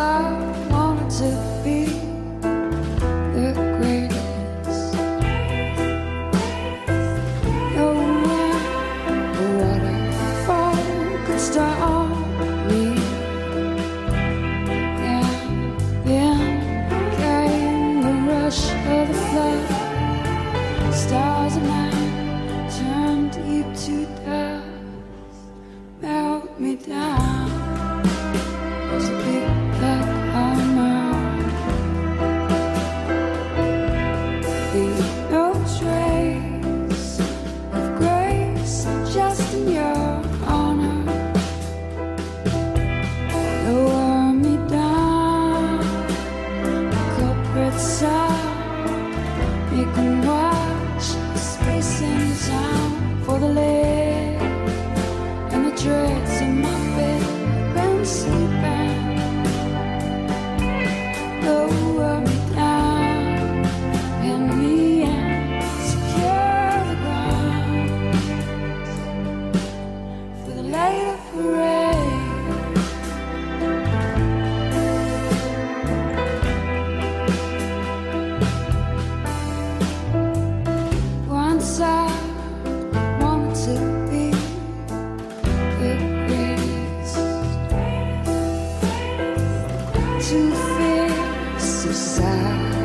I wanted to be the greatest. Me. And came the rush of the flood. Stars turned deep to dust, melt me down. Make them watch space and sound for the lead to face society.